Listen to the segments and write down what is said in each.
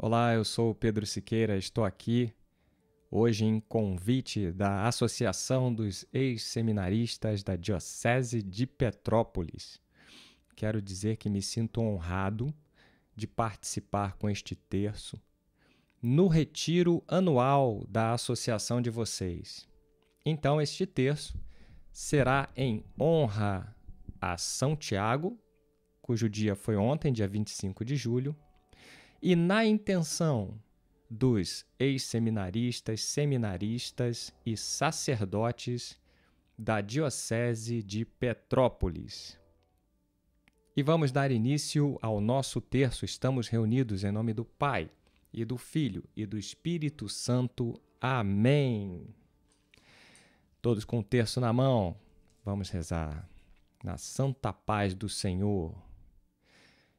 Olá, eu sou Pedro Siqueira, estou aqui hoje em convite da Associação dos Ex-Seminaristas da Diocese de Petrópolis. Quero dizer que me sinto honrado de participar com este terço no retiro anual da associação de vocês. Então, este terço será em honra a São Tiago, cujo dia foi ontem, dia 25 de julho, e na intenção dos ex-seminaristas, seminaristas e sacerdotes da Diocese de Petrópolis. E vamos dar início ao nosso terço. Estamos reunidos em nome do Pai, e do Filho, e do Espírito Santo. Amém. Todos com o terço na mão, vamos rezar. Na santa paz do Senhor.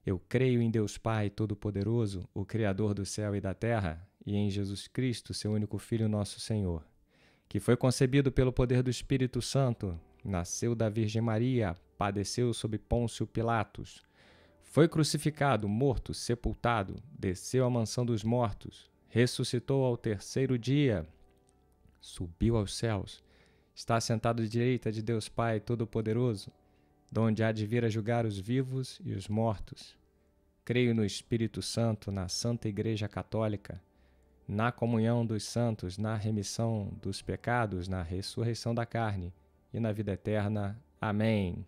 Eu creio em Deus Pai Todo-Poderoso, o Criador do céu e da terra, e em Jesus Cristo, seu único Filho, nosso Senhor, que foi concebido pelo poder do Espírito Santo, nasceu da Virgem Maria, padeceu sob Pôncio Pilatos, foi crucificado, morto, sepultado, desceu à mansão dos mortos, ressuscitou ao terceiro dia, subiu aos céus, está sentado à direita de Deus Pai Todo-Poderoso, donde há de vir a julgar os vivos e os mortos. Creio no Espírito Santo, na Santa Igreja Católica, na comunhão dos santos, na remissão dos pecados, na ressurreição da carne e na vida eterna. Amém.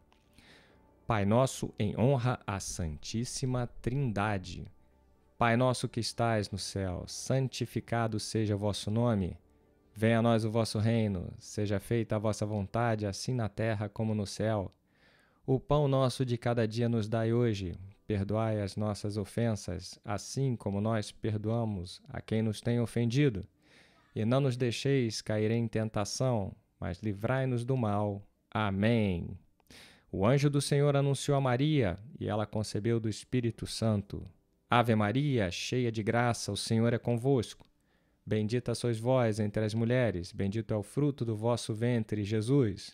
Pai nosso, em honra à Santíssima Trindade. Pai nosso que estais no céu, santificado seja o vosso nome. Venha a nós o vosso reino, seja feita a vossa vontade, assim na terra como no céu. O pão nosso de cada dia nos dai hoje Perdoai as nossas ofensas, assim como nós perdoamos a quem nos tem ofendido. E não nos deixeis cair em tentação, mas livrai-nos do mal. Amém. O anjo do Senhor anunciou a Maria, e ela concebeu do Espírito Santo. Ave Maria, cheia de graça, o Senhor é convosco. Bendita sois vós entre as mulheres, bendito é o fruto do vosso ventre, Jesus.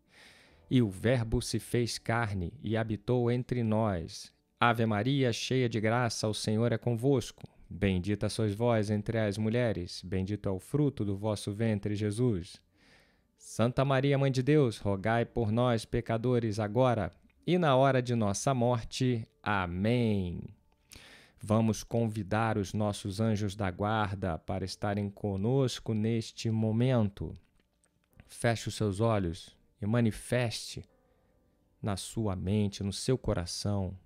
E o Verbo se fez carne e habitou entre nós. Ave Maria, cheia de graça, o Senhor é convosco. Bendita sois vós entre as mulheres, bendito é o fruto do vosso ventre, Jesus. Santa Maria, Mãe de Deus, rogai por nós, pecadores, agora e na hora de nossa morte. Amém. Vamos convidar os nossos anjos da guarda para estarem conosco neste momento. Feche os seus olhos e manifeste na sua mente, no seu coração,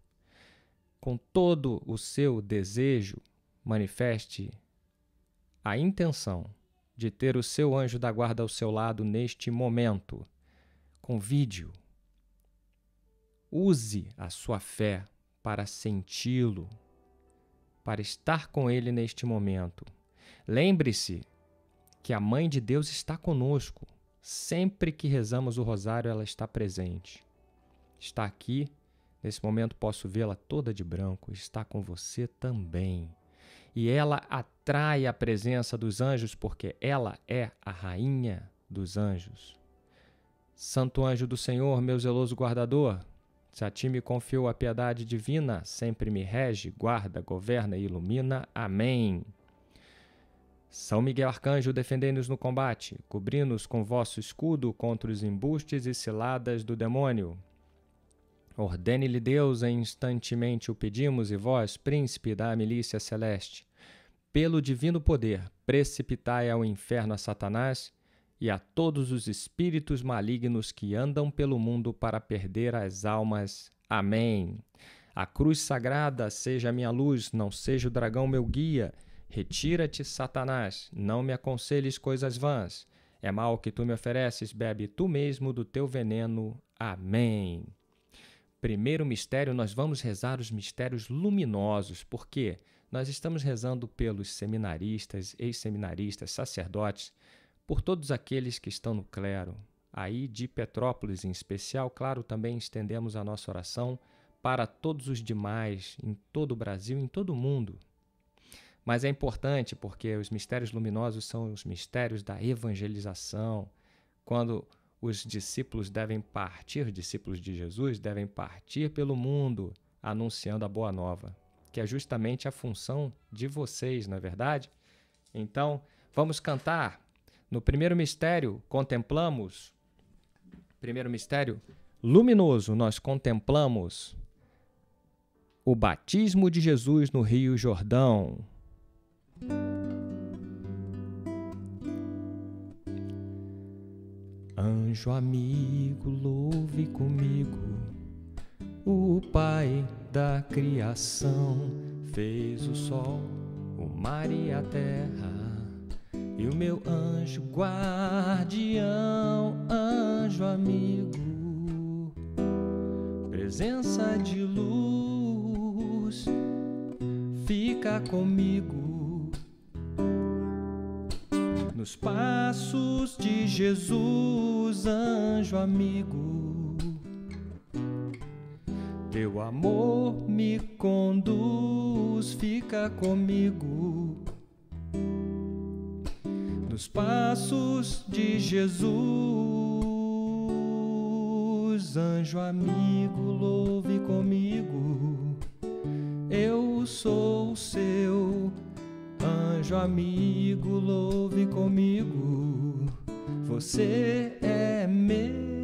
com todo o seu desejo, manifeste a intenção de ter o seu anjo da guarda ao seu lado neste momento. Convide-o. Use a sua fé para senti-lo, para estar com ele neste momento. Lembre-se que a Mãe de Deus está conosco. Sempre que rezamos o rosário, ela está presente. Está aqui, nesse momento posso vê-la toda de branco, está com você também. E ela atrai a presença dos anjos porque ela é a rainha dos anjos. Santo anjo do Senhor, meu zeloso guardador, se a ti me confiou a piedade divina, sempre me rege, guarda, governa e ilumina. Amém. São Miguel Arcanjo, defendei-nos no combate, cobri-nos com vosso escudo contra os embustes e ciladas do demônio. Ordene-lhe Deus, instantemente o pedimos, e vós, príncipe da milícia celeste, pelo divino poder, precipitai ao inferno a Satanás e a todos os espíritos malignos que andam pelo mundo para perder as almas. Amém. A cruz sagrada seja minha luz, não seja o dragão meu guia Retira-te, Satanás, não me aconselhes coisas vãs. É mal que tu me ofereces, bebe tu mesmo do teu veneno. Amém. Primeiro mistério, nós vamos rezar os mistérios luminosos, porque nós estamos rezando pelos seminaristas, ex-seminaristas, sacerdotes, por todos aqueles que estão no clero, aí de Petrópolis em especial, claro, também estendemos a nossa oração para todos os demais em todo o Brasil, em todo o mundo. Mas é importante porque os mistérios luminosos são os mistérios da evangelização, quando os discípulos devem partir, discípulos de Jesus devem partir pelo mundo anunciando a boa nova, que é justamente a função de vocês, não é verdade? Então, vamos cantar. No primeiro mistério, contemplamos. Primeiro mistério luminoso, nós contemplamos o batismo de Jesus no Rio Jordão. Anjo amigo, louve comigo. O Pai da criação fez o sol, o mar e a terra. E o meu anjo guardião, anjo amigo, presença de luz, fica comigo nos passos de Jesus, anjo amigo. Teu amor me conduz, fica comigo. Nos passos de Jesus, anjo amigo, louve comigo. Eu sou seu Anjo amigo, louve comigo. Você é meu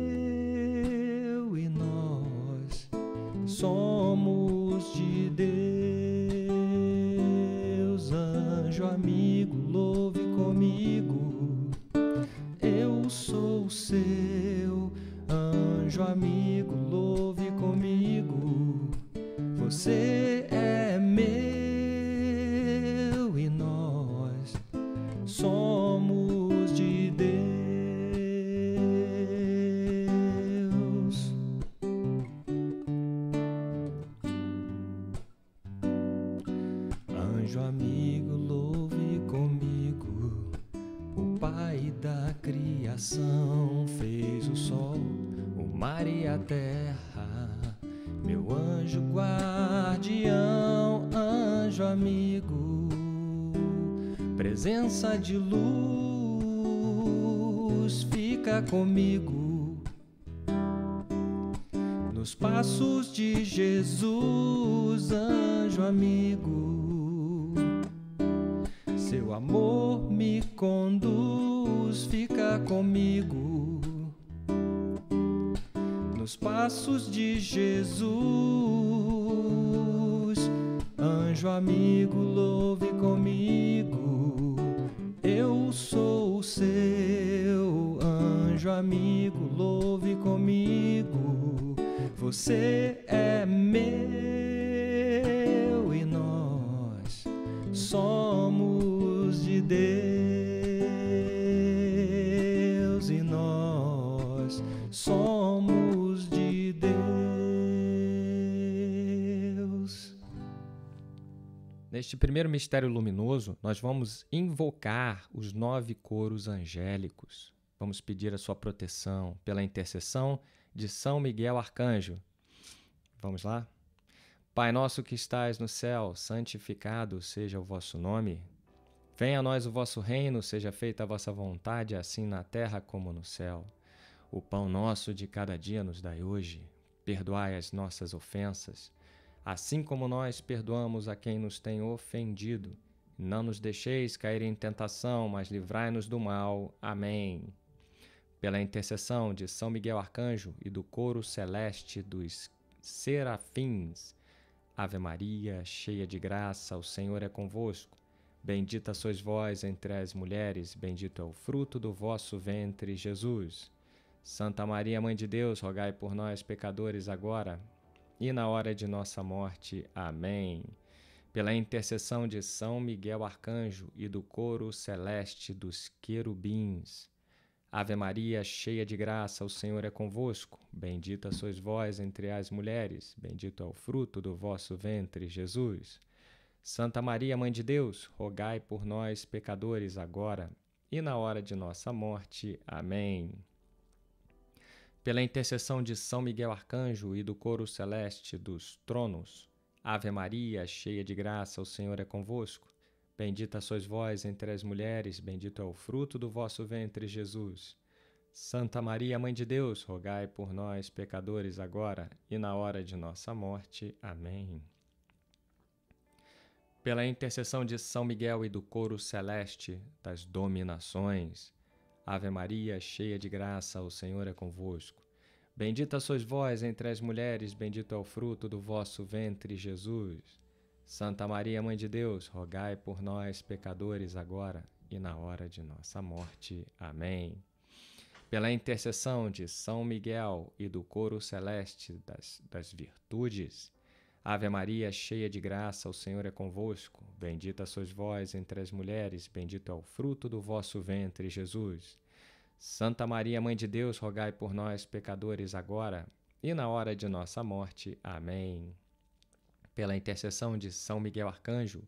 nos passos de Jesus, anjo amigo, louve comigo. Eu sou seu. Anjo amigo, louve comigo. Você é meu e nós somos de Deus Neste primeiro mistério luminoso, nós vamos invocar os nove coros angélicos. Vamos pedir a sua proteção pela intercessão de São Miguel Arcanjo. Vamos lá? Pai nosso que estais no céu, santificado seja o vosso nome. Venha a nós o vosso reino, seja feita a vossa vontade, assim na terra como no céu. O pão nosso de cada dia nos dai hoje. Perdoai as nossas ofensas assim como nós perdoamos a quem nos tem ofendido. Não nos deixeis cair em tentação, mas livrai-nos do mal. Amém. Pela intercessão de São Miguel Arcanjo e do coro celeste dos serafins, Ave Maria, cheia de graça, o Senhor é convosco. Bendita sois vós entre as mulheres, bendito é o fruto do vosso ventre, Jesus. Santa Maria, Mãe de Deus, rogai por nós, pecadores, agora e na hora de nossa morte. Amém. Pela intercessão de São Miguel Arcanjo e do coro celeste dos querubins. Ave Maria, cheia de graça, o Senhor é convosco. Bendita sois vós entre as mulheres, bendito é o fruto do vosso ventre, Jesus. Santa Maria, Mãe de Deus, rogai por nós, pecadores, agora e na hora de nossa morte. Amém. Pela intercessão de São Miguel Arcanjo e do coro celeste dos tronos, Ave Maria, cheia de graça, o Senhor é convosco. Bendita sois vós entre as mulheres, bendito é o fruto do vosso ventre, Jesus. Santa Maria, Mãe de Deus, rogai por nós, pecadores, agora e na hora de nossa morte. Amém. Pela intercessão de São Miguel e do coro celeste das dominações, Ave Maria, cheia de graça, o Senhor é convosco. Bendita sois vós entre as mulheres, bendito é o fruto do vosso ventre, Jesus. Santa Maria, Mãe de Deus, rogai por nós, pecadores, agora e na hora de nossa morte. Amém. Pela intercessão de São Miguel e do coro celeste das, das virtudes, Ave Maria, cheia de graça, o Senhor é convosco. Bendita sois vós entre as mulheres, bendito é o fruto do vosso ventre, Jesus. Santa Maria, Mãe de Deus, rogai por nós, pecadores, agora e na hora de nossa morte. Amém. Pela intercessão de São Miguel Arcanjo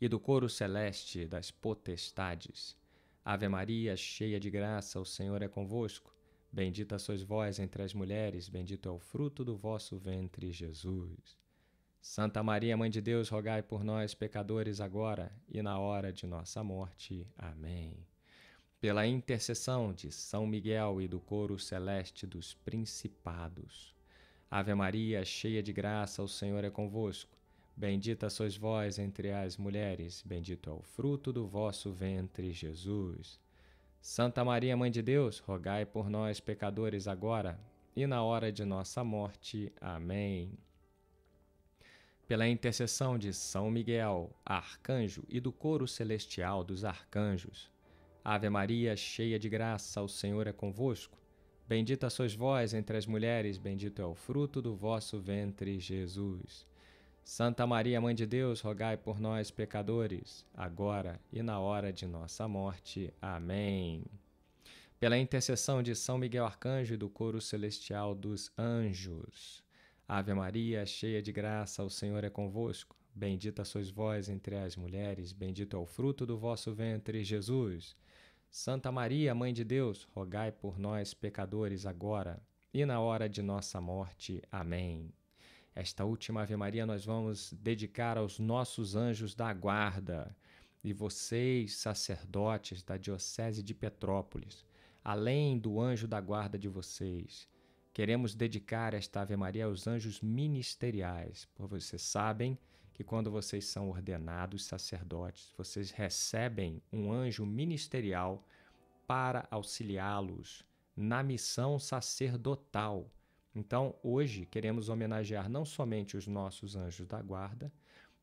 e do coro celeste das potestades, Ave Maria, cheia de graça, o Senhor é convosco. Bendita sois vós entre as mulheres, bendito é o fruto do vosso ventre, Jesus. Santa Maria, Mãe de Deus, rogai por nós, pecadores, agora e na hora de nossa morte. Amém. Pela intercessão de São Miguel e do coro celeste dos principados. Ave Maria, cheia de graça, o Senhor é convosco. Bendita sois vós entre as mulheres, bendito é o fruto do vosso ventre, Jesus. Santa Maria, Mãe de Deus, rogai por nós, pecadores, agora e na hora de nossa morte. Amém pela intercessão de São Miguel, arcanjo e do coro celestial dos arcanjos. Ave Maria, cheia de graça, o Senhor é convosco. Bendita sois vós entre as mulheres, bendito é o fruto do vosso ventre, Jesus. Santa Maria, Mãe de Deus, rogai por nós, pecadores, agora e na hora de nossa morte. Amém. Pela intercessão de São Miguel Arcanjo e do coro celestial dos anjos. Ave Maria, cheia de graça, o Senhor é convosco. Bendita sois vós entre as mulheres, bendito é o fruto do vosso ventre, Jesus. Santa Maria, Mãe de Deus, rogai por nós, pecadores, agora e na hora de nossa morte. Amém. Esta última Ave Maria nós vamos dedicar aos nossos anjos da guarda e vocês, sacerdotes da Diocese de Petrópolis, além do anjo da guarda de vocês Queremos dedicar esta Ave Maria aos anjos ministeriais, pois vocês sabem que quando vocês são ordenados sacerdotes, vocês recebem um anjo ministerial para auxiliá-los na missão sacerdotal. Então, hoje queremos homenagear não somente os nossos anjos da guarda,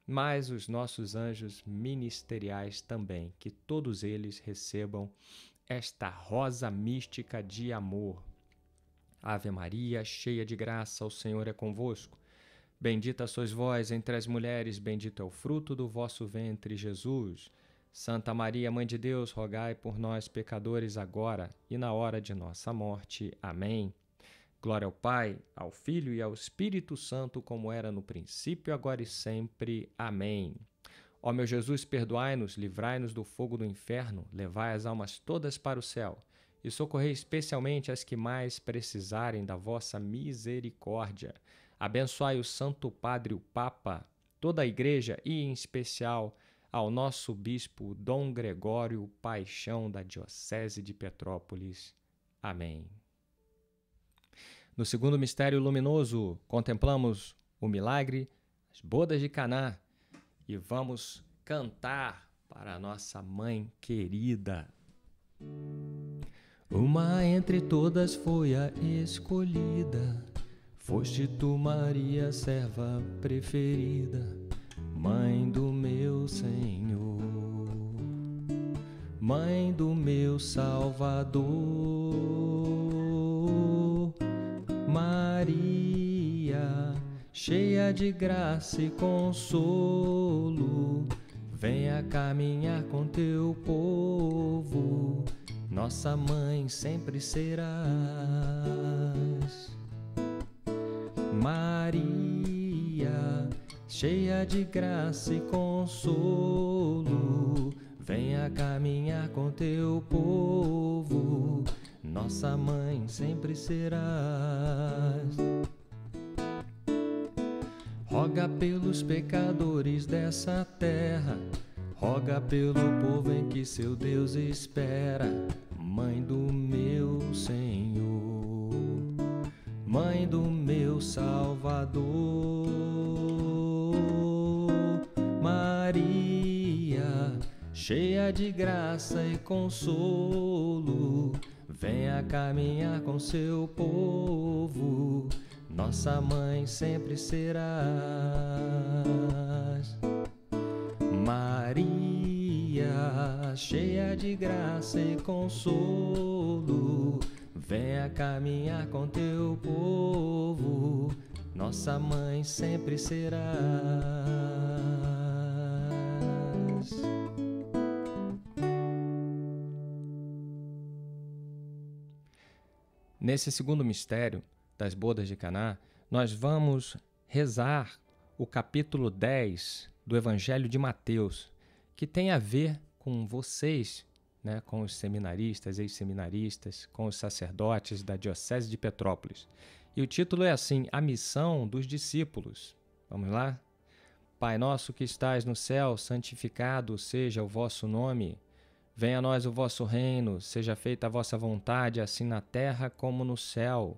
mas os nossos anjos ministeriais também, que todos eles recebam esta rosa mística de amor Ave Maria, cheia de graça, o Senhor é convosco. Bendita sois vós entre as mulheres, bendito é o fruto do vosso ventre, Jesus. Santa Maria, Mãe de Deus, rogai por nós, pecadores, agora e na hora de nossa morte. Amém. Glória ao Pai, ao Filho e ao Espírito Santo, como era no princípio, agora e sempre. Amém. Ó meu Jesus, perdoai-nos, livrai-nos do fogo do inferno, levai as almas todas para o céu e socorrei especialmente as que mais precisarem da vossa misericórdia. Abençoai o Santo Padre, o Papa, toda a Igreja e, em especial, ao nosso Bispo Dom Gregório Paixão da Diocese de Petrópolis. Amém. No segundo mistério luminoso, contemplamos o milagre, as bodas de Caná, e vamos cantar para a nossa mãe querida. Uma entre todas foi a escolhida. Foste tu, Maria, serva preferida, mãe do meu Senhor, mãe do meu Salvador. Maria, cheia de graça e consolo, venha caminhar com teu povo nossa mãe sempre serás. Maria, cheia de graça e consolo, venha caminhar com teu povo, nossa mãe sempre serás. Roga pelos pecadores dessa terra, roga pelo povo em que seu Deus espera, Mãe do meu Senhor, Mãe do meu Salvador, Maria, cheia de graça e consolo, venha caminhar com seu povo nossa mãe sempre serás. Maria, cheia de graça e consolo, venha caminhar com teu povo, nossa mãe sempre serás. Nesse segundo mistério, das bodas de Caná, nós vamos rezar o capítulo 10 do Evangelho de Mateus, que tem a ver com vocês, né, com os seminaristas, ex-seminaristas, com os sacerdotes da Diocese de Petrópolis. E o título é assim: A Missão dos Discípulos. Vamos lá? Pai nosso que estais no céu, santificado seja o vosso nome. Venha a nós o vosso reino, seja feita a vossa vontade, assim na terra como no céu.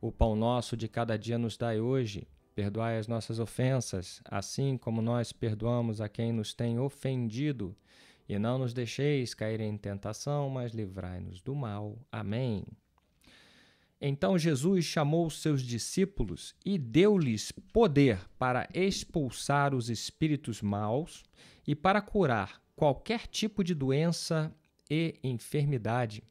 O pão nosso de cada dia nos dai hoje. Perdoai as nossas ofensas, assim como nós perdoamos a quem nos tem ofendido. E não nos deixeis cair em tentação, mas livrai-nos do mal. Amém. Então Jesus chamou seus discípulos e deu-lhes poder para expulsar os espíritos maus e para curar qualquer tipo de doença e enfermidade.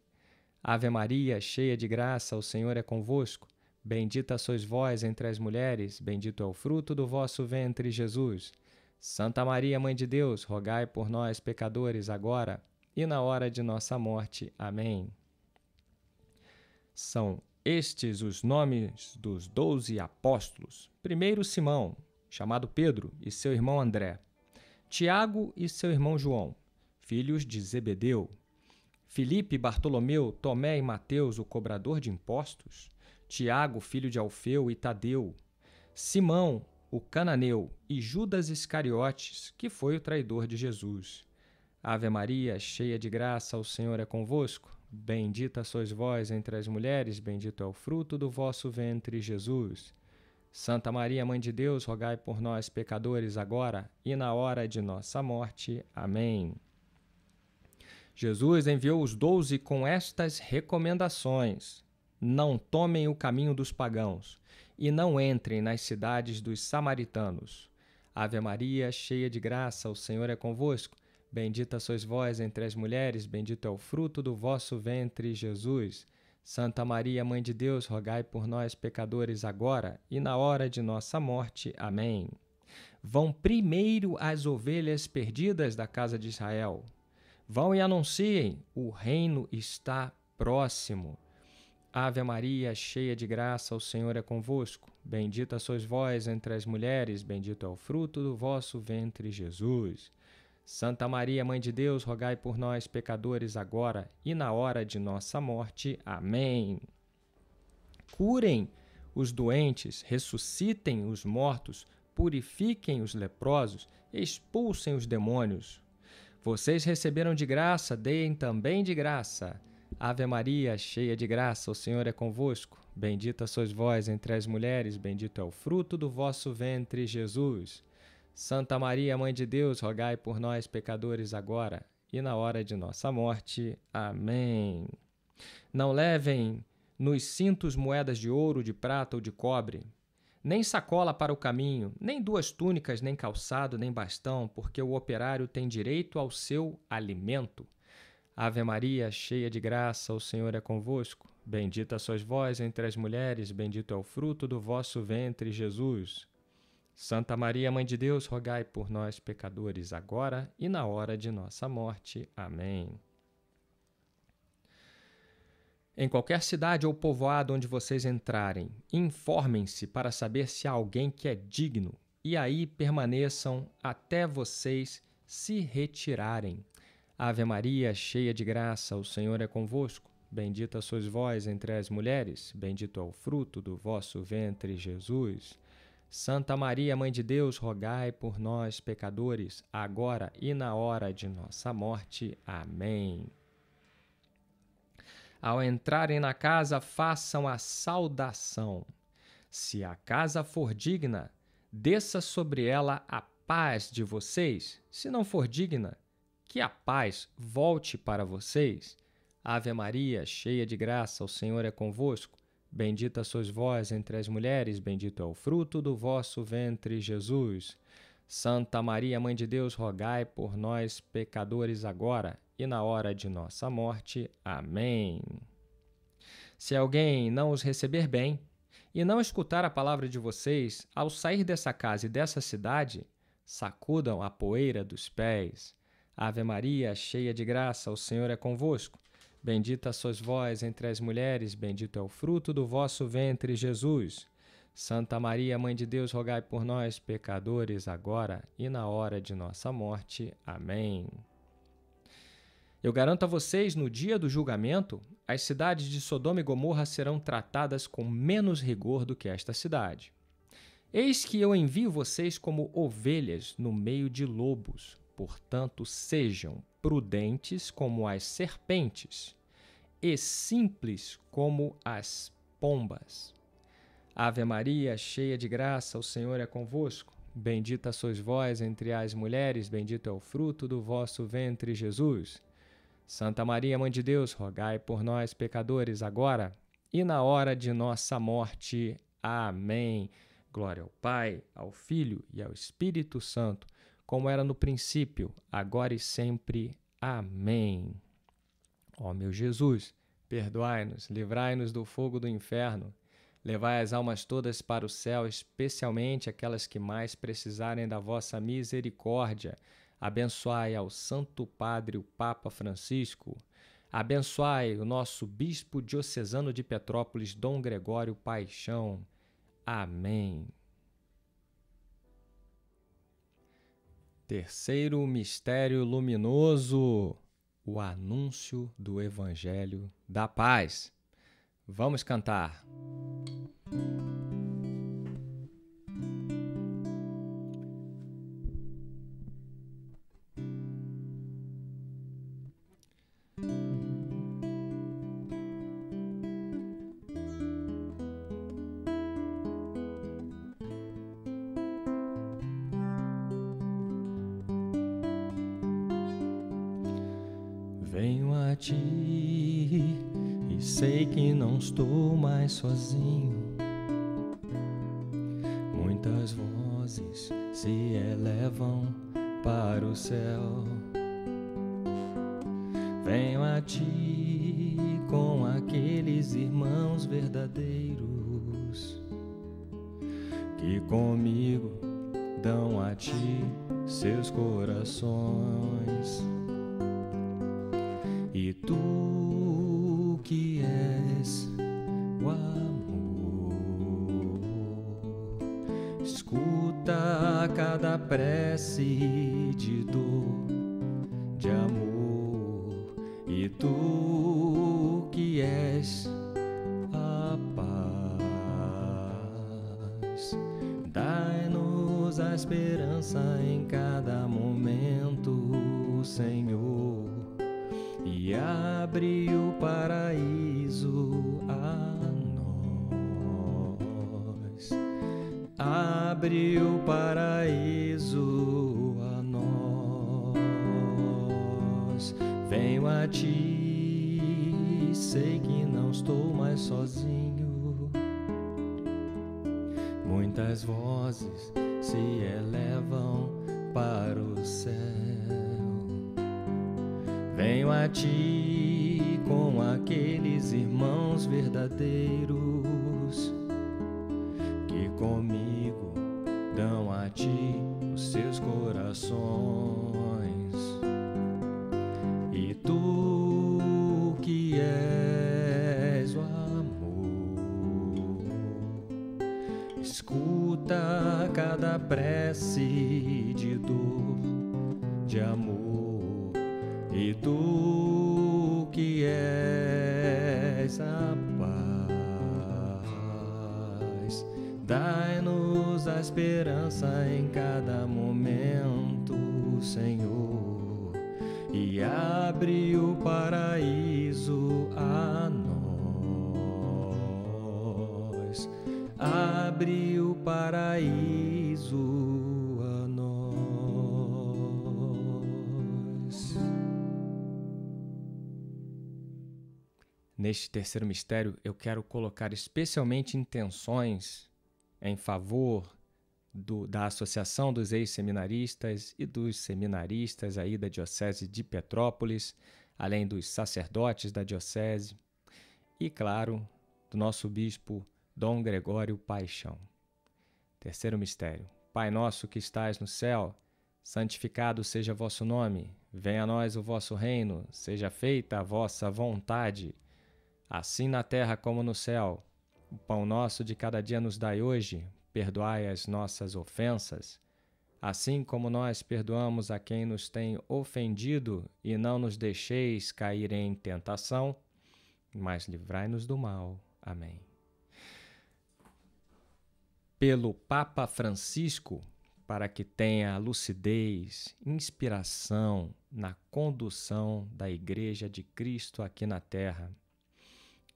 Ave Maria, cheia de graça, o Senhor é convosco. Bendita sois vós entre as mulheres, bendito é o fruto do vosso ventre, Jesus. Santa Maria, Mãe de Deus, rogai por nós, pecadores, agora e na hora de nossa morte. Amém. São estes os nomes dos doze apóstolos. Primeiro, Simão, chamado Pedro, e seu irmão André. Tiago e seu irmão João, filhos de Zebedeu. Filipe, Bartolomeu, Tomé e Mateus, o cobrador de impostos. Tiago, filho de Alfeu e Tadeu, Simão, o cananeu, e Judas Iscariotes, que foi o traidor de Jesus. Ave Maria, cheia de graça, o Senhor é convosco. Bendita sois vós entre as mulheres, bendito é o fruto do vosso ventre, Jesus. Santa Maria, Mãe de Deus, rogai por nós, pecadores, agora e na hora de nossa morte. Amém. Jesus enviou os doze com estas recomendações não tomem o caminho dos pagãos, e não entrem nas cidades dos samaritanos. Ave Maria, cheia de graça, o Senhor é convosco. Bendita sois vós entre as mulheres, bendito é o fruto do vosso ventre, Jesus. Santa Maria, Mãe de Deus, rogai por nós, pecadores, agora e na hora de nossa morte. Amém. Vão primeiro as ovelhas perdidas da casa de Israel. Vão e anunciem: o reino está próximo. Ave Maria, cheia de graça, o Senhor é convosco. Bendita sois vós entre as mulheres, bendito é o fruto do vosso ventre, Jesus. Santa Maria, Mãe de Deus, rogai por nós, pecadores, agora e na hora de nossa morte. Amém. Curem os doentes, ressuscitem os mortos, purifiquem os leprosos, expulsem os demônios. Vocês receberam de graça, deem também de graça. Ave Maria, cheia de graça, o Senhor é convosco. Bendita sois vós entre as mulheres, bendito é o fruto do vosso ventre, Jesus. Santa Maria, Mãe de Deus, rogai por nós, pecadores, agora e na hora de nossa morte. Amém. Não levem nos cintos moedas de ouro, de prata ou de cobre, nem sacola para o caminho, nem duas túnicas, nem calçado, nem bastão, porque o operário tem direito ao seu alimento. Ave Maria, cheia de graça, o Senhor é convosco. Bendita sois vós entre as mulheres, bendito é o fruto do vosso ventre, Jesus. Santa Maria, Mãe de Deus, rogai por nós, pecadores, agora e na hora de nossa morte. Amém. Em qualquer cidade ou povoado onde vocês entrarem, informem-se para saber se há alguém que é digno e aí permaneçam até vocês se retirarem. Ave Maria, cheia de graça, o Senhor é convosco. Bendita sois vós entre as mulheres, bendito é o fruto do vosso ventre, Jesus. Santa Maria, Mãe de Deus, rogai por nós, pecadores, agora e na hora de nossa morte. Amém. Ao entrarem na casa, façam a saudação. Se a casa for digna, desça sobre ela a paz de vocês. Se não for digna, que a paz volte para vocês. Ave Maria, cheia de graça, o Senhor é convosco. Bendita sois vós entre as mulheres, bendito é o fruto do vosso ventre, Jesus. Santa Maria, Mãe de Deus, rogai por nós, pecadores, agora e na hora de nossa morte. Amém. Se alguém não os receber bem, e não escutar a palavra de vocês, ao sair dessa casa e dessa cidade, sacudam a poeira dos pés. Ave Maria, cheia de graça, o Senhor é convosco. Bendita sois vós entre as mulheres, bendito é o fruto do vosso ventre, Jesus. Santa Maria, Mãe de Deus, rogai por nós, pecadores, agora e na hora de nossa morte. Amém. Eu garanto a vocês, no dia do julgamento, as cidades de Sodoma e Gomorra serão tratadas com menos rigor do que esta cidade. Eis que eu envio vocês como ovelhas no meio de lobos, portanto, sejam prudentes como as serpentes e simples como as pombas. Ave Maria, cheia de graça, o Senhor é convosco. Bendita sois vós entre as mulheres, bendito é o fruto do vosso ventre, Jesus. Santa Maria, Mãe de Deus, rogai por nós, pecadores, agora e na hora de nossa morte. Amém. Glória ao Pai, ao Filho e ao Espírito Santo, como era no princípio, agora e sempre. Amém. Ó meu Jesus, perdoai-nos, livrai-nos do fogo do inferno, levai as almas todas para o céu, especialmente aquelas que mais precisarem da vossa misericórdia Abençoai ao Santo Padre, o Papa Francisco. Abençoai o nosso Bispo Diocesano de Petrópolis, Dom Gregório Paixão. Amém. Terceiro mistério luminoso: o anúncio do Evangelho da Paz. Vamos cantar. Venho ti e sei que não estou mais sozinho. Muitas vozes se elevam para o céu. Venho a ti com aqueles irmãos verdadeiros prece vozes se elevam para o céu. Venho a ti com aqueles irmãos verdadeiros que comigo dão a ti os seus corações. Prece de dor, de amor, e tu que és a paz, dai-nos a esperança em cada Neste terceiro mistério, eu quero colocar especialmente intenções em favor do, da Associação dos Ex-Seminaristas e dos seminaristas aí da Diocese de Petrópolis, além dos sacerdotes da Diocese e, claro, do nosso bispo Dom Gregório Paixão. Terceiro mistério. Pai nosso que estais no céu, santificado seja vosso nome, venha a nós o vosso reino, seja feita a vossa vontade, assim na terra como no céu. O pão nosso de cada dia nos dai hoje, perdoai as nossas ofensas, assim como nós perdoamos a quem nos tem ofendido, e não nos deixeis cair em tentação, mas livrai-nos do mal. Amém pelo Papa Francisco para que tenha lucidez, inspiração na condução da Igreja de Cristo aqui na terra.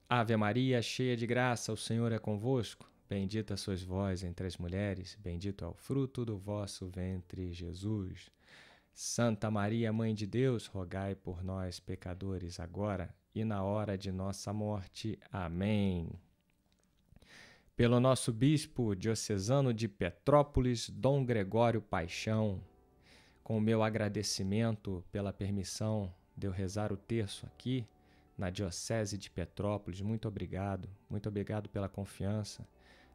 Ave Maria, cheia de graça, o Senhor é convosco. Bendita sois vós entre as mulheres, bendito é o fruto do vosso ventre, Jesus. Santa Maria, Mãe de Deus, rogai por nós, pecadores, agora e na hora de nossa morte. Amém pelo nosso bispo diocesano de Petrópolis, Dom Gregório Paixão, com o meu agradecimento pela permissão de eu rezar o terço aqui na Diocese de Petrópolis. Muito obrigado, muito obrigado pela confiança.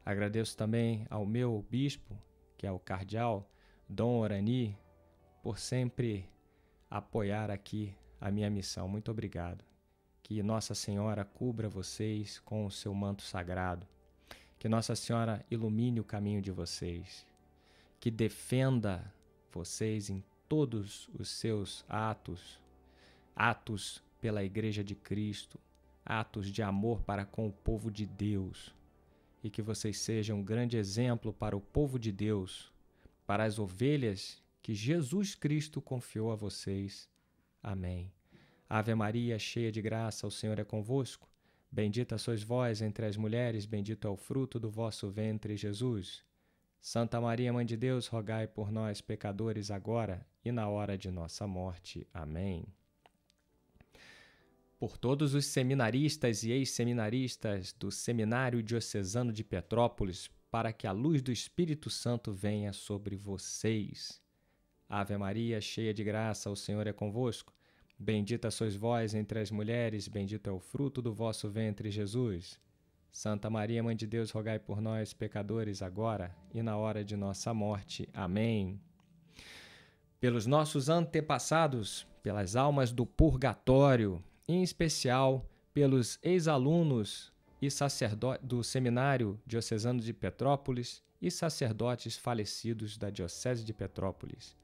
Agradeço também ao meu bispo, que é o cardeal Dom Orani, por sempre apoiar aqui a minha missão. Muito obrigado. Que Nossa Senhora cubra vocês com o seu manto sagrado que Nossa Senhora ilumine o caminho de vocês, que defenda vocês em todos os seus atos, atos pela Igreja de Cristo, atos de amor para com o povo de Deus, e que vocês sejam um grande exemplo para o povo de Deus, para as ovelhas que Jesus Cristo confiou a vocês. Amém. Ave Maria, cheia de graça, o Senhor é convosco. Bendita sois vós entre as mulheres, bendito é o fruto do vosso ventre, Jesus. Santa Maria, Mãe de Deus, rogai por nós, pecadores, agora e na hora de nossa morte. Amém. Por todos os seminaristas e ex-seminaristas do Seminário Diocesano de Petrópolis, para que a luz do Espírito Santo venha sobre vocês. Ave Maria, cheia de graça, o Senhor é convosco. Bendita sois vós entre as mulheres, bendito é o fruto do vosso ventre, Jesus. Santa Maria, Mãe de Deus, rogai por nós, pecadores, agora e na hora de nossa morte. Amém. Pelos nossos antepassados, pelas almas do purgatório, em especial pelos ex-alunos e sacerdotes do Seminário Diocesano de Petrópolis e sacerdotes falecidos da Diocese de Petrópolis.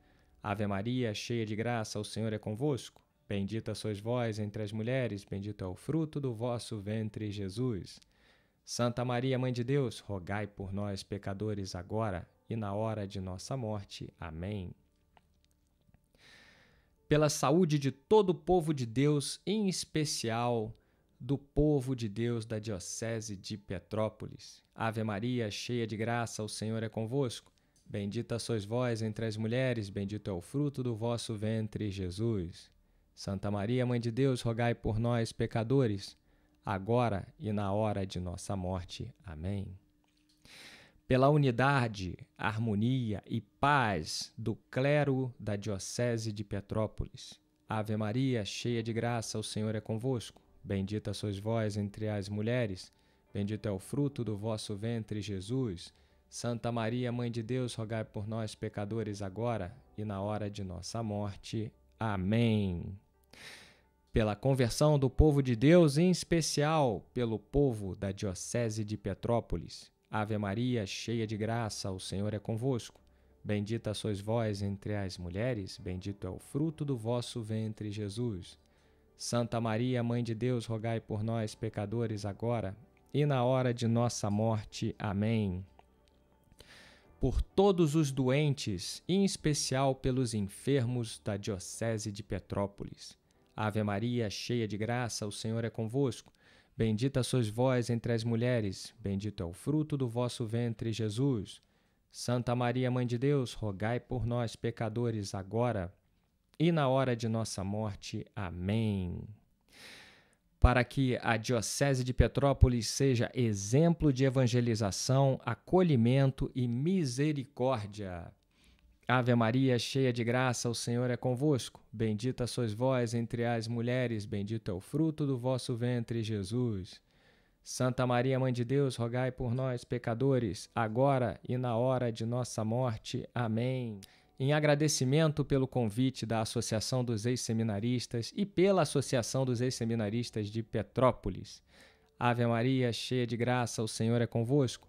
Ave Maria, cheia de graça, o Senhor é convosco. Bendita sois vós entre as mulheres, bendito é o fruto do vosso ventre, Jesus. Santa Maria, Mãe de Deus, rogai por nós, pecadores, agora e na hora de nossa morte. Amém. Pela saúde de todo o povo de Deus, em especial do povo de Deus da Diocese de Petrópolis. Ave Maria, cheia de graça, o Senhor é convosco. Bendita sois vós entre as mulheres, bendito é o fruto do vosso ventre, Jesus. Santa Maria, Mãe de Deus, rogai por nós, pecadores, agora e na hora de nossa morte. Amém. Pela unidade, harmonia e paz do clero da Diocese de Petrópolis. Ave Maria, cheia de graça, o Senhor é convosco. Bendita sois vós entre as mulheres, bendito é o fruto do vosso ventre, Jesus. Santa Maria, Mãe de Deus, rogai por nós, pecadores, agora e na hora de nossa morte. Amém pela conversão do povo de Deus, em especial pelo povo da Diocese de Petrópolis. Ave Maria, cheia de graça, o Senhor é convosco. Bendita sois vós entre as mulheres, bendito é o fruto do vosso ventre, Jesus. Santa Maria, Mãe de Deus, rogai por nós, pecadores, agora e na hora de nossa morte. Amém. Por todos os doentes, e em especial pelos enfermos da Diocese de Petrópolis. Ave Maria, cheia de graça, o Senhor é convosco. Bendita sois vós entre as mulheres, bendito é o fruto do vosso ventre, Jesus. Santa Maria, Mãe de Deus, rogai por nós, pecadores, agora e na hora de nossa morte. Amém. Para que a Diocese de Petrópolis seja exemplo de evangelização, acolhimento e misericórdia. Ave Maria, cheia de graça, o Senhor é convosco. Bendita sois vós entre as mulheres, bendito é o fruto do vosso ventre, Jesus. Santa Maria, Mãe de Deus, rogai por nós, pecadores, agora e na hora de nossa morte. Amém. Em agradecimento pelo convite da Associação dos Ex-Seminaristas e pela Associação dos Ex-Seminaristas de Petrópolis. Ave Maria, cheia de graça, o Senhor é convosco.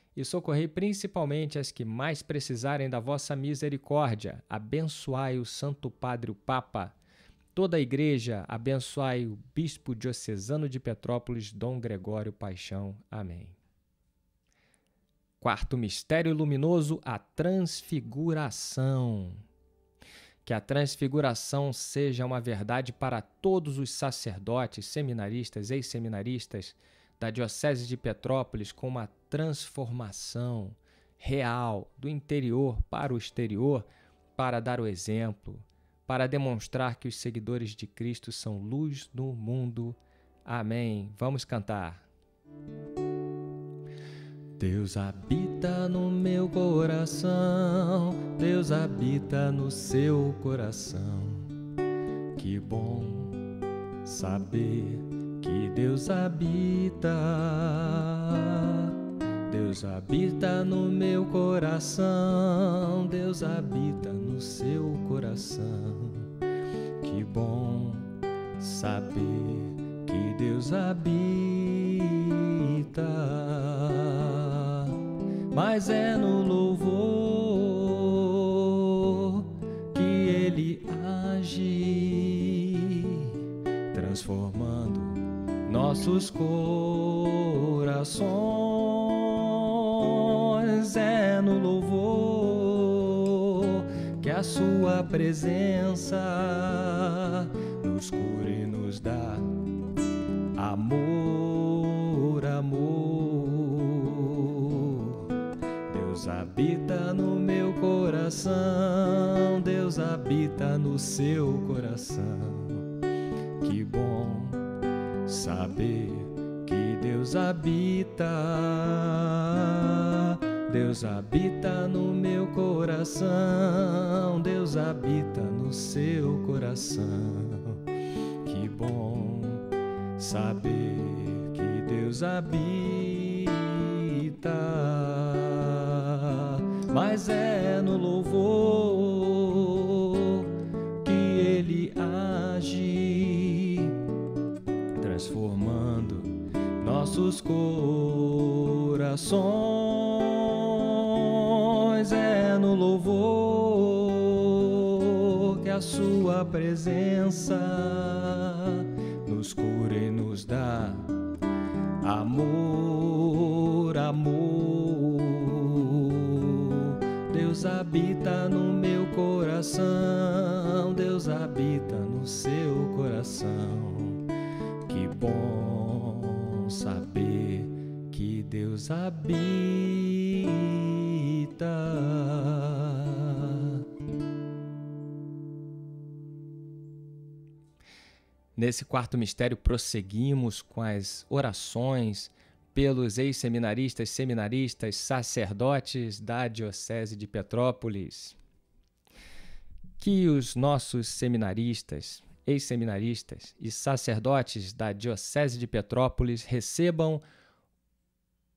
e socorrei principalmente as que mais precisarem da vossa misericórdia. Abençoai o Santo Padre o Papa, toda a Igreja, abençoai o Bispo Diocesano de Petrópolis, Dom Gregório Paixão. Amém. Quarto mistério luminoso, a transfiguração. Que a transfiguração seja uma verdade para todos os sacerdotes, seminaristas, ex-seminaristas da Diocese de Petrópolis, com uma transformação real do interior para o exterior, para dar o exemplo, para demonstrar que os seguidores de Cristo são luz no mundo. Amém. Vamos cantar. Deus habita no meu coração, Deus habita no seu coração. Que bom saber que Deus habita. Deus habita no meu coração, Deus habita no seu coração. Que bom saber que Deus habita mas é no louvor que ele age, transformando nossos corações. É no louvor que a sua presença nos cura e nos dá amor, amor. Deus habita no meu coração, Deus habita no seu coração. Que bom saber que Deus habita. Deus habita no meu coração, Deus habita no seu coração. Que bom saber que Deus habita mas é no louvor nossos corações. É no louvor que a sua presença nos cura e nos dá amor, amor Deus habita no meu coração, Deus habita no seu coração. Que bom Deus habita. Nesse quarto mistério, prosseguimos com as orações pelos ex-seminaristas, seminaristas, sacerdotes da Diocese de Petrópolis. Que os nossos seminaristas, ex-seminaristas e sacerdotes da Diocese de Petrópolis recebam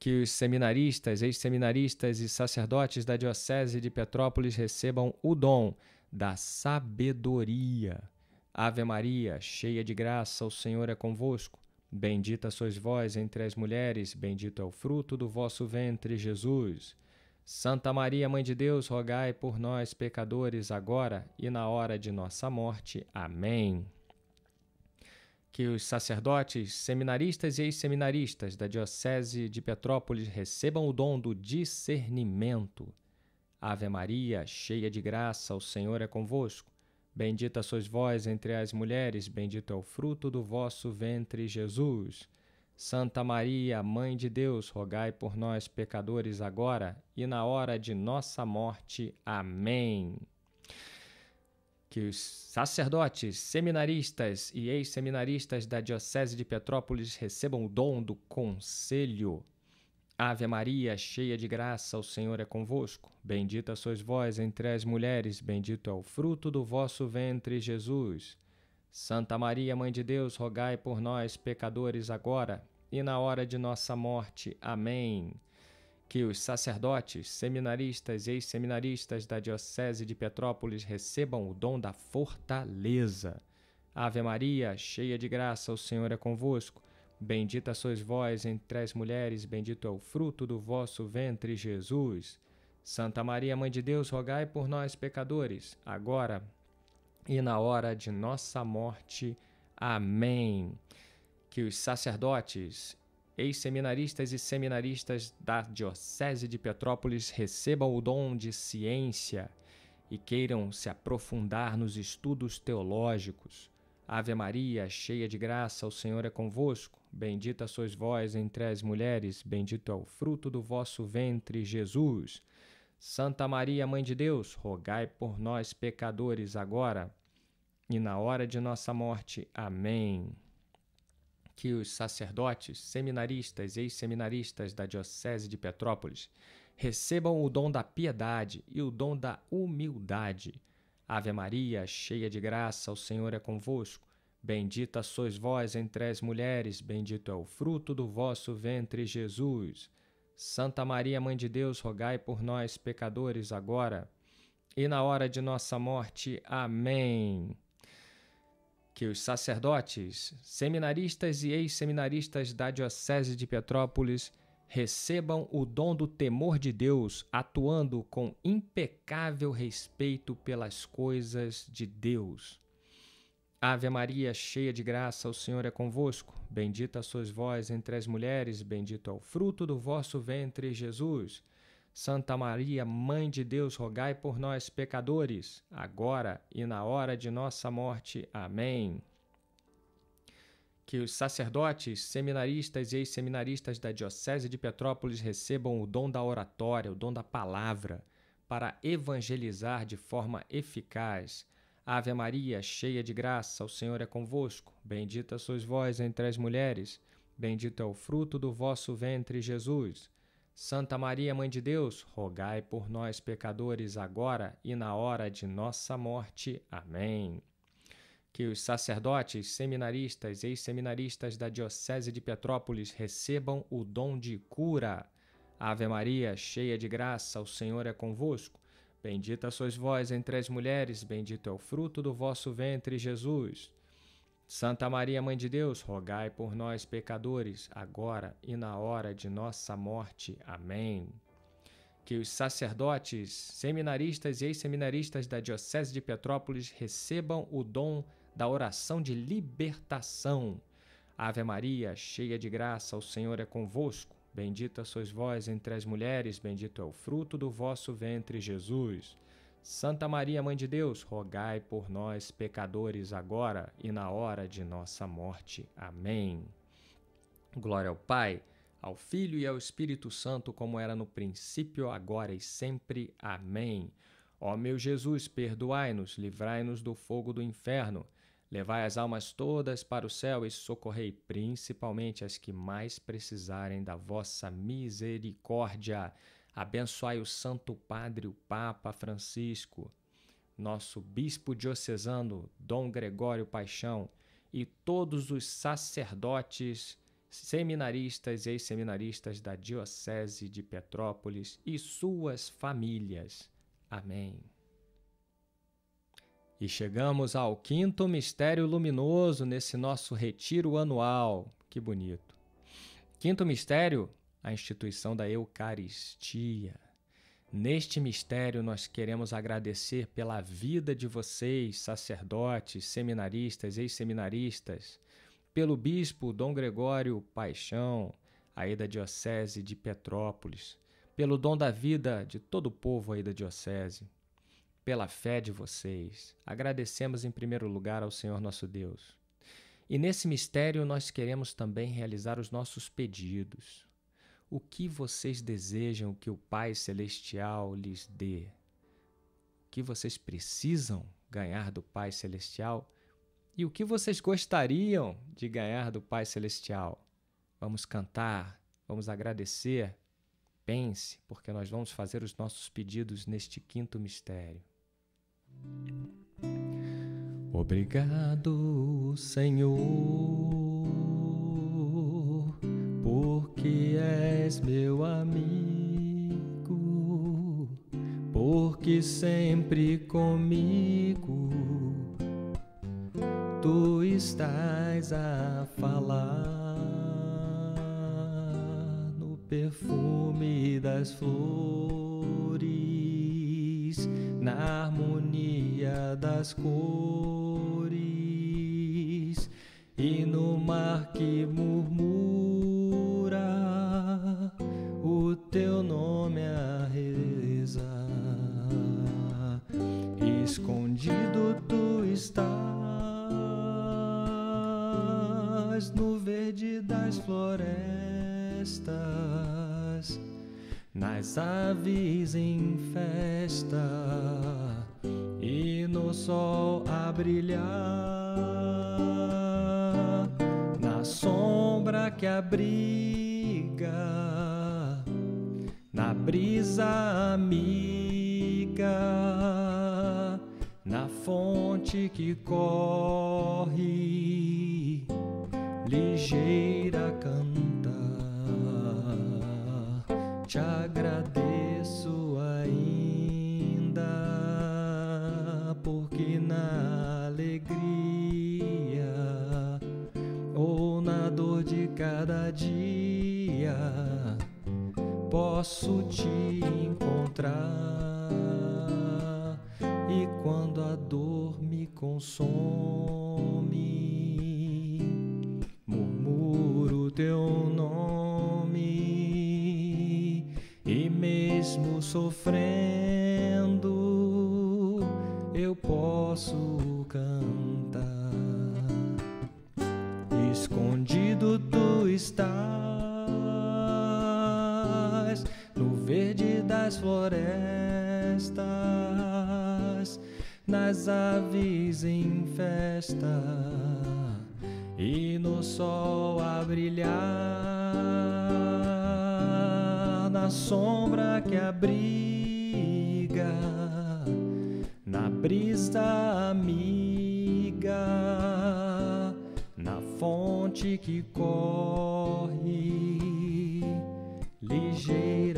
que os seminaristas, ex-seminaristas e sacerdotes da Diocese de Petrópolis recebam o dom da sabedoria. Ave Maria, cheia de graça, o Senhor é convosco. Bendita sois vós entre as mulheres, bendito é o fruto do vosso ventre, Jesus. Santa Maria, Mãe de Deus, rogai por nós, pecadores, agora e na hora de nossa morte. Amém que os sacerdotes, seminaristas e ex-seminaristas da Diocese de Petrópolis recebam o dom do discernimento. Ave Maria, cheia de graça, o Senhor é convosco. Bendita sois vós entre as mulheres, bendito é o fruto do vosso ventre, Jesus. Santa Maria, Mãe de Deus, rogai por nós, pecadores, agora e na hora de nossa morte. Amém que os sacerdotes, seminaristas e ex-seminaristas da Diocese de Petrópolis recebam o dom do conselho. Ave Maria, cheia de graça, o Senhor é convosco. Bendita sois vós entre as mulheres, bendito é o fruto do vosso ventre, Jesus. Santa Maria, Mãe de Deus, rogai por nós, pecadores, agora e na hora de nossa morte. Amém que os sacerdotes, seminaristas e ex-seminaristas da Diocese de Petrópolis recebam o dom da fortaleza. Ave Maria, cheia de graça, o Senhor é convosco. Bendita sois vós entre as mulheres, bendito é o fruto do vosso ventre, Jesus. Santa Maria, Mãe de Deus, rogai por nós, pecadores, agora e na hora de nossa morte. Amém. Que os sacerdotes ex-seminaristas e seminaristas da Diocese de Petrópolis recebam o dom de ciência e queiram se aprofundar nos estudos teológicos. Ave Maria, cheia de graça, o Senhor é convosco. Bendita sois vós entre as mulheres, bendito é o fruto do vosso ventre, Jesus. Santa Maria, Mãe de Deus, rogai por nós, pecadores, agora e na hora de nossa morte. Amém que os sacerdotes, seminaristas e ex-seminaristas da Diocese de Petrópolis recebam o dom da piedade e o dom da humildade. Ave Maria, cheia de graça, o Senhor é convosco. Bendita sois vós entre as mulheres, bendito é o fruto do vosso ventre, Jesus. Santa Maria, Mãe de Deus, rogai por nós, pecadores, agora e na hora de nossa morte. Amém que os sacerdotes, seminaristas e ex-seminaristas da Diocese de Petrópolis recebam o dom do temor de Deus, atuando com impecável respeito pelas coisas de Deus. Ave Maria, cheia de graça, o Senhor é convosco. Bendita sois vós entre as mulheres, bendito é o fruto do vosso ventre, Jesus. Santa Maria, Mãe de Deus, rogai por nós, pecadores, agora e na hora de nossa morte. Amém. Que os sacerdotes, seminaristas e ex-seminaristas da Diocese de Petrópolis recebam o dom da oratória, o dom da palavra, para evangelizar de forma eficaz. Ave Maria, cheia de graça, o Senhor é convosco. Bendita sois vós entre as mulheres, bendito é o fruto do vosso ventre, Jesus. Santa Maria, Mãe de Deus, rogai por nós, pecadores, agora e na hora de nossa morte. Amém. Que os sacerdotes, seminaristas e ex-seminaristas da Diocese de Petrópolis recebam o dom de cura. Ave Maria, cheia de graça, o Senhor é convosco. Bendita sois vós entre as mulheres, bendito é o fruto do vosso ventre, Jesus. Santa Maria, Mãe de Deus, rogai por nós, pecadores, agora e na hora de nossa morte. Amém. Que os sacerdotes, seminaristas e ex-seminaristas da Diocese de Petrópolis recebam o dom da oração de libertação. Ave Maria, cheia de graça, o Senhor é convosco. Bendita sois vós entre as mulheres, bendito é o fruto do vosso ventre, Jesus. Santa Maria, Mãe de Deus, rogai por nós, pecadores, agora e na hora de nossa morte. Amém. Glória ao Pai, ao Filho e ao Espírito Santo, como era no princípio, agora e sempre. Amém. Ó meu Jesus, perdoai-nos, livrai-nos do fogo do inferno, levai as almas todas para o céu e socorrei principalmente as que mais precisarem da vossa misericórdia. Abençoai o Santo Padre, o Papa Francisco, nosso Bispo Diocesano, Dom Gregório Paixão, e todos os sacerdotes, seminaristas e ex-seminaristas da Diocese de Petrópolis e suas famílias. Amém. E chegamos ao quinto mistério luminoso nesse nosso retiro anual. Que bonito. Quinto mistério, a instituição da Eucaristia. Neste mistério, nós queremos agradecer pela vida de vocês, sacerdotes, seminaristas, ex-seminaristas, pelo bispo Dom Gregório Paixão, aí da Diocese de Petrópolis, pelo dom da vida de todo o povo aí da Diocese, pela fé de vocês. Agradecemos em primeiro lugar ao Senhor nosso Deus. E nesse mistério nós queremos também realizar os nossos pedidos o que vocês desejam que o Pai Celestial lhes dê? O que vocês precisam ganhar do Pai Celestial? E o que vocês gostariam de ganhar do Pai Celestial? Vamos cantar, vamos agradecer. Pense, porque nós vamos fazer os nossos pedidos neste quinto mistério. Obrigado, Senhor porque és meu amigo, porque sempre comigo tu estás a falar no perfume das flores, na harmonia das cores e no mar que murmura estás no verde das florestas, nas aves em festa e no sol a brilhar, na sombra que abriga na brisa amiga, fonte que corre, ligeira canta. Te agradeço ainda, porque na alegria ou na dor de cada dia posso te encontrar. Quando a dor me consome, murmuro teu nome, e mesmo sofrendo, eu posso cantar. Escondido tu estás nas florestas, nas aves em festa e no sol a brilhar, na sombra que abriga, na brisa amiga, na fonte que corre ligeira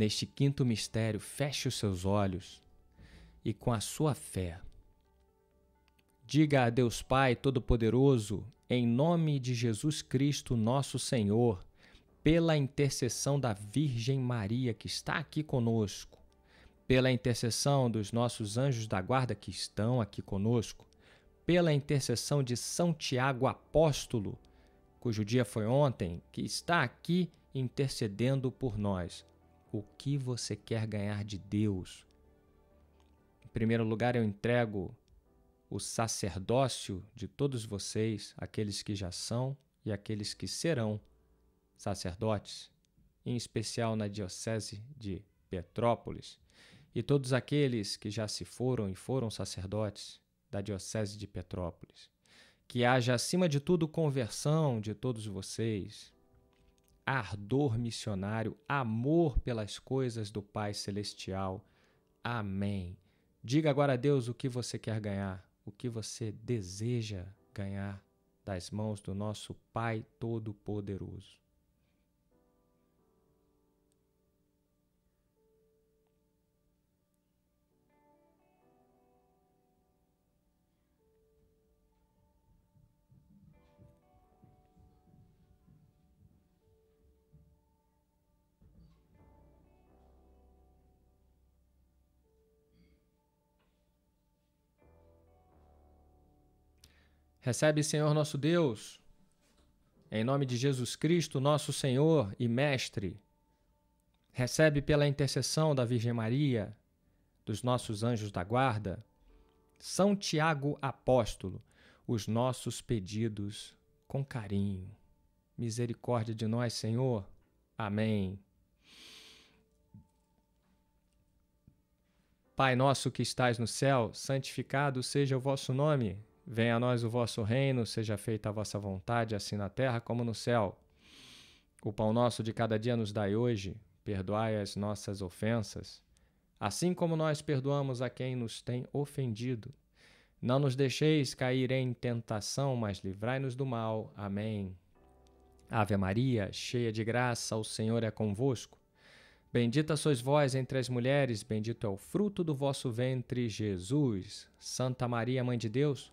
Neste quinto mistério, feche os seus olhos e, com a sua fé, diga a Deus Pai Todo-Poderoso, em nome de Jesus Cristo, nosso Senhor, pela intercessão da Virgem Maria que está aqui conosco, pela intercessão dos nossos anjos da guarda que estão aqui conosco, pela intercessão de São Tiago Apóstolo, cujo dia foi ontem, que está aqui intercedendo por nós. O que você quer ganhar de Deus? Em primeiro lugar, eu entrego o sacerdócio de todos vocês, aqueles que já são e aqueles que serão sacerdotes, em especial na Diocese de Petrópolis, e todos aqueles que já se foram e foram sacerdotes da Diocese de Petrópolis. Que haja, acima de tudo, conversão de todos vocês, ardor missionário, amor pelas coisas do Pai Celestial. Amém. Diga agora a Deus o que você quer ganhar, o que você deseja ganhar das mãos do nosso Pai Todo-Poderoso. Recebe, Senhor nosso Deus, em nome de Jesus Cristo, nosso Senhor e Mestre. Recebe pela intercessão da Virgem Maria, dos nossos anjos da guarda, São Tiago Apóstolo, os nossos pedidos com carinho. Misericórdia de nós, Senhor. Amém. Pai nosso que estais no céu, santificado seja o vosso nome. Venha a nós o vosso reino, seja feita a vossa vontade, assim na terra como no céu. O pão nosso de cada dia nos dai hoje, perdoai as nossas ofensas, assim como nós perdoamos a quem nos tem ofendido. Não nos deixeis cair em tentação, mas livrai-nos do mal. Amém. Ave Maria, cheia de graça, o Senhor é convosco. Bendita sois vós entre as mulheres, bendito é o fruto do vosso ventre, Jesus. Santa Maria, Mãe de Deus,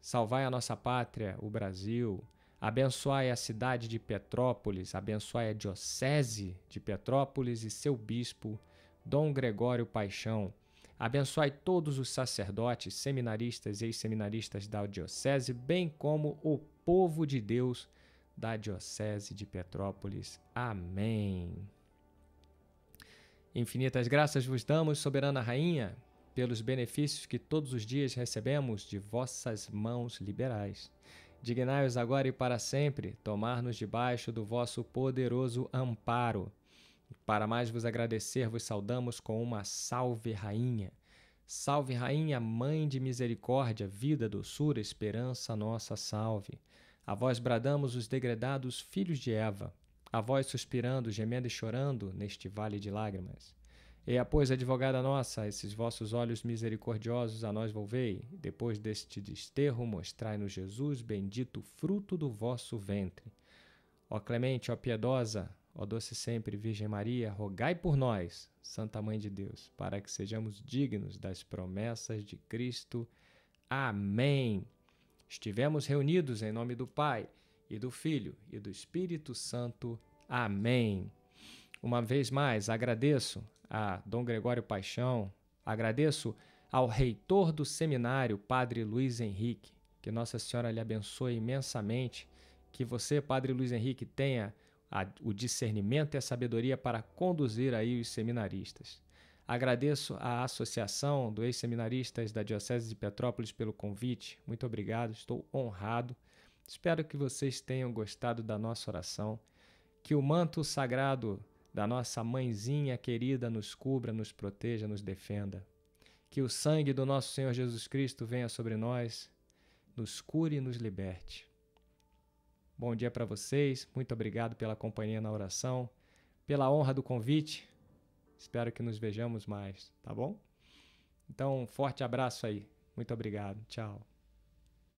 Salvai a nossa pátria, o Brasil. Abençoai a cidade de Petrópolis, abençoai a Diocese de Petrópolis e seu bispo, Dom Gregório Paixão. Abençoai todos os sacerdotes, seminaristas e ex-seminaristas da Diocese, bem como o povo de Deus da Diocese de Petrópolis. Amém. Infinitas graças vos damos, soberana Rainha, pelos benefícios que todos os dias recebemos de vossas mãos liberais. Dignai-os agora e para sempre tomar-nos debaixo do vosso poderoso amparo. Para mais vos agradecer, vos saudamos com uma salve, Rainha. Salve, Rainha, Mãe de misericórdia, vida, doçura, esperança, nossa salve. A vós bradamos os degredados filhos de Eva, a vós suspirando, gemendo e chorando neste vale de lágrimas. E pois, advogada nossa, esses vossos olhos misericordiosos a nós volvei, depois deste desterro mostrai-nos Jesus, bendito fruto do vosso ventre. Ó clemente, ó piedosa, ó doce sempre Virgem Maria, rogai por nós, Santa Mãe de Deus, para que sejamos dignos das promessas de Cristo. Amém. Estivemos reunidos em nome do Pai, e do Filho, e do Espírito Santo. Amém. Uma vez mais, agradeço a Dom Gregório Paixão, agradeço ao reitor do seminário, Padre Luiz Henrique. Que Nossa Senhora lhe abençoe imensamente. Que você, Padre Luiz Henrique, tenha a, o discernimento e a sabedoria para conduzir aí os seminaristas. Agradeço à Associação dos Ex-Seminaristas da Diocese de Petrópolis pelo convite. Muito obrigado, estou honrado. Espero que vocês tenham gostado da nossa oração. Que o manto sagrado da nossa mãezinha querida nos cubra, nos proteja, nos defenda. Que o sangue do nosso Senhor Jesus Cristo venha sobre nós, nos cure e nos liberte. Bom dia para vocês, muito obrigado pela companhia na oração, pela honra do convite. Espero que nos vejamos mais, tá bom? Então, um forte abraço aí. Muito obrigado. Tchau.